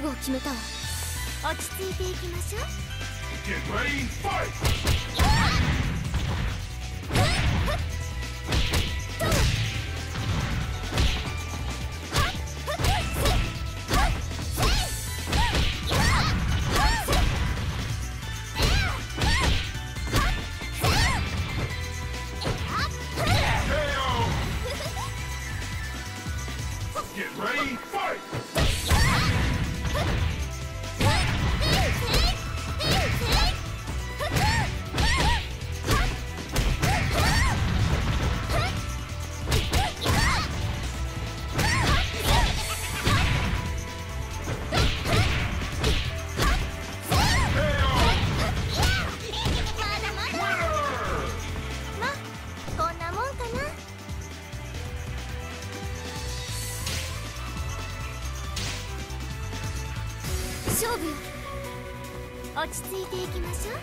負を決めたわ。落ち着いていきましょう。Get ready, fight! 勝負よ落ち着いていきましょう